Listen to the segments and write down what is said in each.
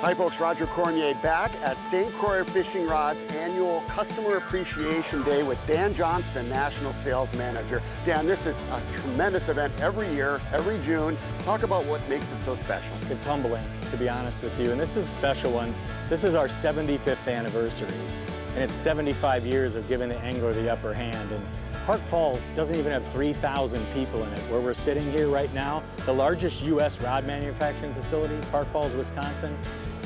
Hi folks, Roger Cormier back at St. Croix Fishing Rods annual Customer Appreciation Day with Dan Johnston, National Sales Manager. Dan, this is a tremendous event every year, every June. Talk about what makes it so special. It's humbling, to be honest with you, and this is a special one. This is our 75th anniversary, and it's 75 years of giving the angler the upper hand. And Park Falls doesn't even have 3,000 people in it. Where we're sitting here right now, the largest U.S. rod manufacturing facility, Park Falls, Wisconsin,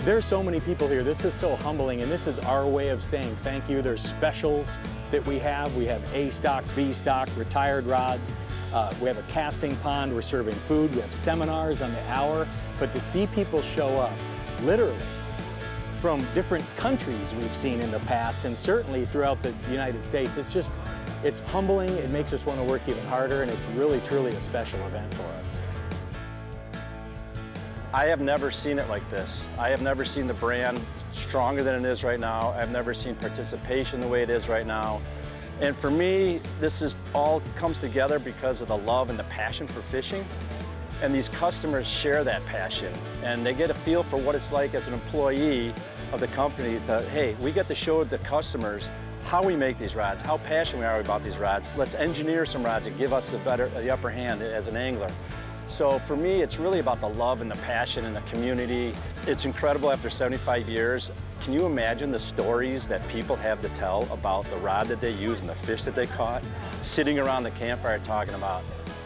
there's so many people here. This is so humbling, and this is our way of saying thank you. There's specials that we have. We have A stock, B stock, retired rods. Uh, we have a casting pond. We're serving food. We have seminars on the hour. But to see people show up, literally, from different countries we've seen in the past, and certainly throughout the United States, it's just, it's humbling. It makes us want to work even harder, and it's really, truly a special event for us. I have never seen it like this. I have never seen the brand stronger than it is right now. I've never seen participation the way it is right now. And for me, this is all comes together because of the love and the passion for fishing. And these customers share that passion and they get a feel for what it's like as an employee of the company to, hey, we get to show the customers how we make these rods, how passionate we are about these rods. Let's engineer some rods that give us the better, the upper hand as an angler. So for me, it's really about the love and the passion and the community. It's incredible after 75 years. Can you imagine the stories that people have to tell about the rod that they use and the fish that they caught? Sitting around the campfire talking about,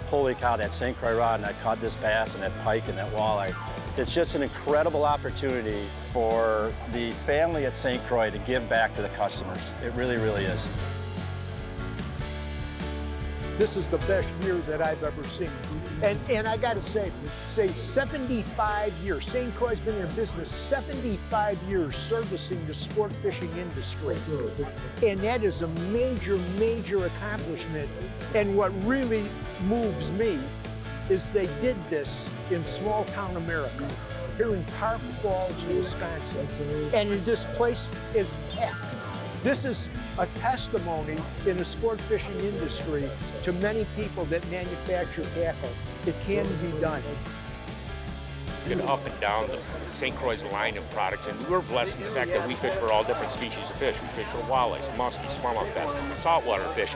holy cow, that St. Croix rod and I caught this bass and that pike and that walleye. It's just an incredible opportunity for the family at St. Croix to give back to the customers. It really, really is. This is the best year that I've ever seen. And, and I got to say, say 75 years. St. Croix's been in business 75 years servicing the sport fishing industry. And that is a major, major accomplishment. And what really moves me is they did this in small town America, here in Park Falls, Wisconsin. And this place is packed. This is a testimony in the sport fishing industry to many people that manufacture tackle. It can be done. And up and down the St. Croix line of products, and we're blessed in the fact that we fish for all different species of fish. We fish for walleyes, muskies, smallmouth bass, saltwater fish.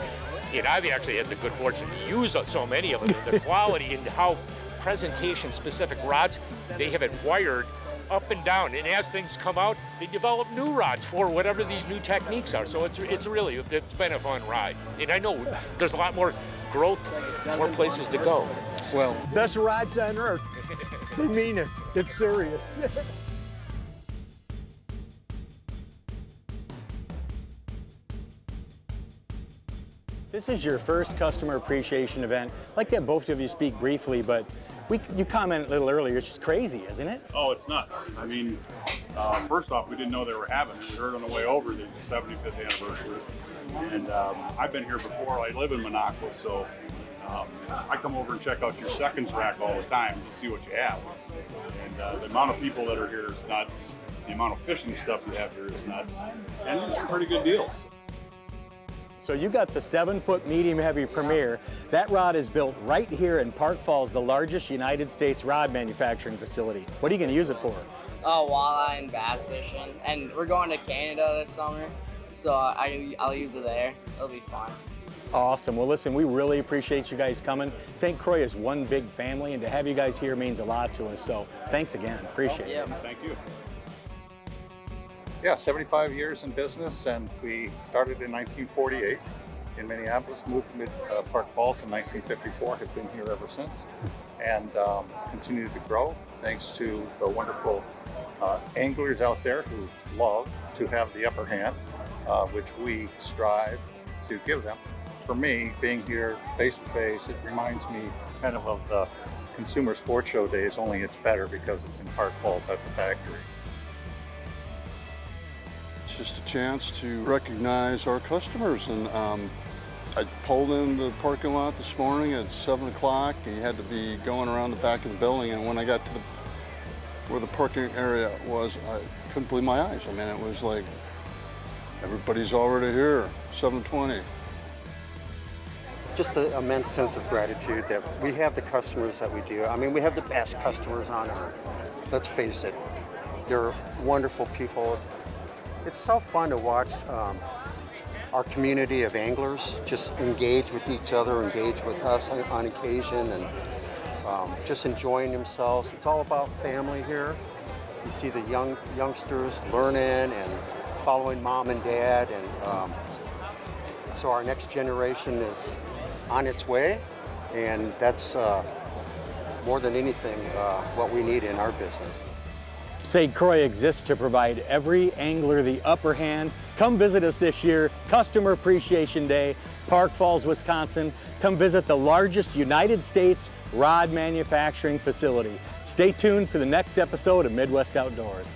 And I've actually had the good fortune to use so many of them. The quality and how presentation-specific rods they have it wired up and down. And as things come out, they develop new rods for whatever these new techniques are. So it's, it's really, it's been a fun ride. And I know there's a lot more growth, more places to go. Well, best rods on earth. They mean it. It's serious. This is your first customer appreciation event. I'd like to have both of you speak briefly, but we, you commented a little earlier, it's just crazy, isn't it? Oh, it's nuts. I mean, uh, first off, we didn't know they were having it. We heard on the way over the 75th anniversary. And um, I've been here before. I live in Minocqua, so um, I come over and check out your seconds rack all the time to see what you have. And uh, the amount of people that are here is nuts. The amount of fishing stuff you have here is nuts. And some pretty good deals. So you got the seven foot medium heavy Premier. That rod is built right here in Park Falls, the largest United States rod manufacturing facility. What are you gonna use it for? Oh, walleye and bass fishing. And we're going to Canada this summer, so I, I'll use it there. It'll be fun. Awesome. Well, listen, we really appreciate you guys coming. St. Croix is one big family, and to have you guys here means a lot to us. So thanks again. Appreciate Yep. it. Thank you. Yeah, 75 years in business, and we started in 1948 in Minneapolis, moved to Mid, uh, Park Falls in 1954, have been here ever since, and um, continued to grow thanks to the wonderful uh, anglers out there who love to have the upper hand, uh, which we strive to give them. For me, being here face to face, it reminds me kind of of the consumer sports show days, only it's better because it's in Park Falls at the factory. Just a chance to recognize our customers. And um, I pulled in the parking lot this morning at 7 o'clock and you had to be going around the back of the building. And when I got to the where the parking area was, I couldn't believe my eyes. I mean, it was like everybody's already here, 720. Just an immense sense of gratitude that we have the customers that we do. I mean, we have the best customers on earth. Let's face it. They're wonderful people. It's so fun to watch um, our community of anglers just engage with each other, engage with us on, on occasion, and um, just enjoying themselves. It's all about family here. You see the young youngsters learning and following mom and dad, and um, so our next generation is on its way, and that's uh, more than anything uh, what we need in our business. St. Croix exists to provide every angler the upper hand. Come visit us this year, Customer Appreciation Day, Park Falls, Wisconsin. Come visit the largest United States rod manufacturing facility. Stay tuned for the next episode of Midwest Outdoors.